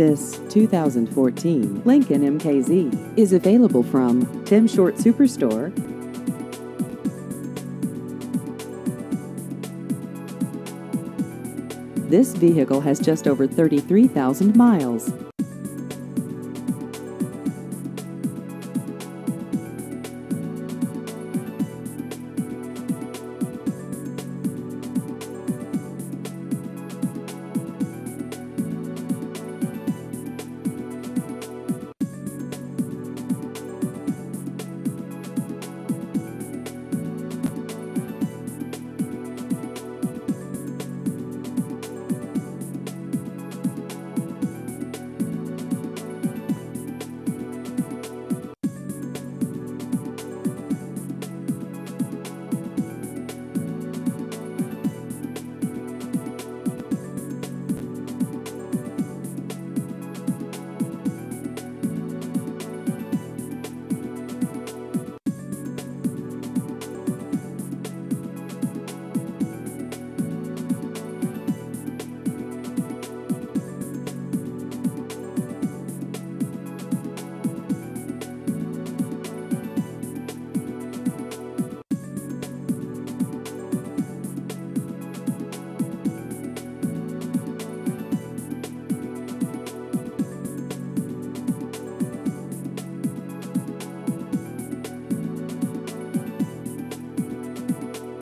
This 2014 Lincoln MKZ is available from Tim Short Superstore. This vehicle has just over 33,000 miles.